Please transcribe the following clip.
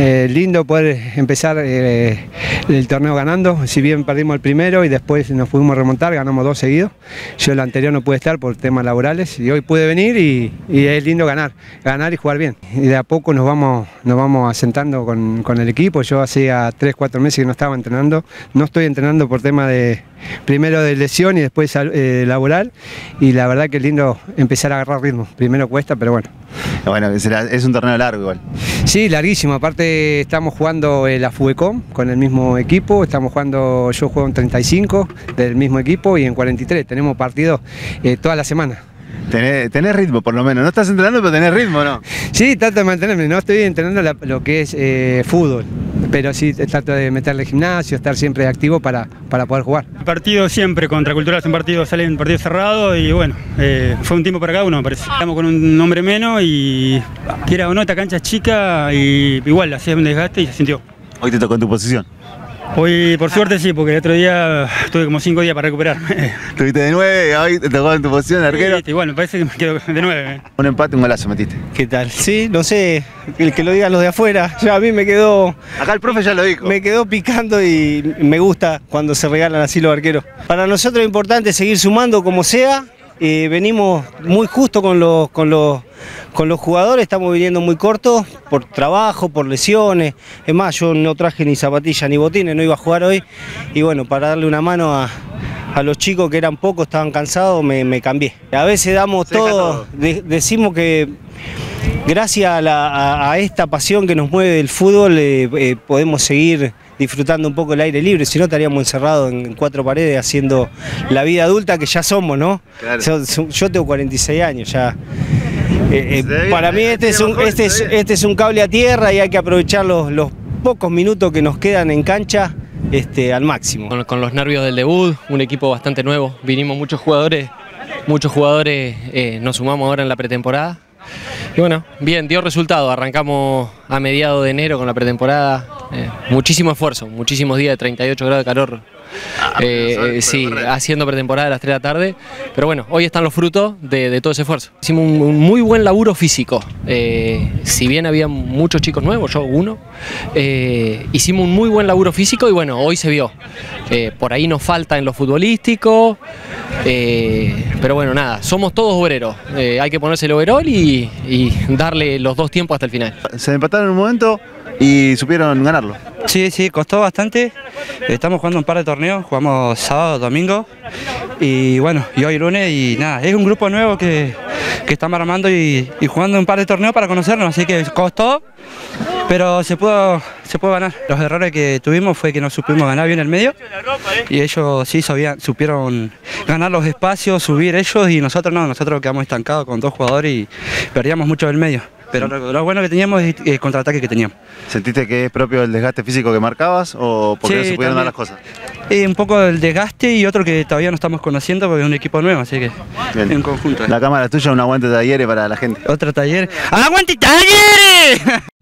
eh, lindo poder empezar eh, el torneo ganando, si bien perdimos el primero y después nos pudimos remontar, ganamos dos seguidos. Yo el anterior no pude estar por temas laborales y hoy pude venir y, es lindo ganar, ganar y jugar bien. Y de a poco nos vamos, nos vamos asentando con, con el equipo. Yo hacía 3, 4 meses que no estaba entrenando, no estoy entrenando por tema de primero de lesión y después eh, laboral y la verdad que es lindo empezar a agarrar ritmo. Primero cuesta, pero bueno. Bueno, es un torneo largo igual. Sí, larguísimo. Aparte estamos jugando la FUECOM con el mismo equipo. Estamos jugando, yo juego en 35 del mismo equipo y en 43. Tenemos partidos eh, toda la semana. Tenés, ritmo, por lo menos. No estás entrenando, pero tenés ritmo, ¿no? Sí, trato de mantenerme. No estoy entrenando lo que es eh, fútbol, pero sí trato de meterle gimnasio, estar siempre activo para, para poder jugar. El partido siempre contra Cultural es un partido, sale un partido cerrado y bueno, eh, fue un tiempo para cada uno, me parece. Estamos con un hombre menos y quiera o no, esta cancha es chica y igual hacía un desgaste y se sintió. Hoy te tocó en tu posición. Hoy, por suerte, sí, porque el otro día tuve como cinco días para recuperarme. Estuviste de nueve, hoy te tocó en tu posición de arquero. Sí, bueno, parece que me quedo de nueve. Un empate, un golazo metiste. ¿Qué tal? Sí, no sé, el que lo digan los de afuera. Ya a mí me quedó. Acá el profe ya lo dijo. Me quedó picando y me gusta cuando se regalan así los arqueros. Para nosotros es importante seguir sumando como sea eh, venimos muy justo con los, con, los, con los jugadores, estamos viniendo muy cortos por trabajo, por lesiones. Es más, yo no traje ni zapatillas ni botines, no iba a jugar hoy. Y bueno, para darle una mano a, los chicos que eran pocos, estaban cansados, me, cambié. A veces damos todo, decimos que gracias a, esta pasión que nos mueve el fútbol eh, eh, podemos seguir disfrutando un poco el aire libre, si no estaríamos encerrados en cuatro paredes haciendo la vida adulta que ya somos, ¿no? Yo, tengo 46 años ya. Eh, eh, para mí este es, un, este, este es un cable a tierra y hay que aprovechar los, los pocos minutos que nos quedan en cancha este, al máximo. Con, los nervios del debut, un equipo bastante nuevo, vinimos muchos jugadores, muchos jugadores eh, nos sumamos ahora en la pretemporada. Y bueno, bien, dio resultado, arrancamos a mediados de enero con la pretemporada, eh, muchísimo esfuerzo, muchísimos días de 38 grados de calor. Ah, eh, sí, haciendo pretemporada a las 3 de la tarde. Pero bueno, hoy están los frutos de, todo ese esfuerzo. Hicimos un, muy buen laburo físico. Eh, si bien había muchos chicos nuevos, yo uno, hicimos un muy buen laburo físico y bueno, hoy se vio. por ahí nos falta en lo futbolístico. Pero bueno, nada, somos todos obreros. hay que ponerse el overol y, y darle los dos tiempos hasta el final. Se empataron en un momento, y supieron ganarlo. Sí, sí, costó bastante. Estamos jugando un par de torneos, jugamos sábado, domingo y bueno, y hoy lunes y nada, es un grupo nuevo que, que estamos armando y, jugando un par de torneos para conocernos, así que costó, pero se pudo, se pudo ganar. Los errores que tuvimos fue que no supimos ganar bien el medio y ellos sí supieron ganar los espacios, subir ellos y nosotros no, nosotros quedamos estancados con dos jugadores y perdíamos mucho del medio. Pero lo, bueno que teníamos es el contraataque que teníamos. ¿Sentiste que es propio el desgaste físico que marcabas o porque no se pudieron dar las cosas? un poco el desgaste y otro que todavía no estamos conociendo porque es un equipo nuevo, así que en conjunto. La cámara tuya, un aguante de talleres para la gente. Otro taller. ¡Aguante talleres!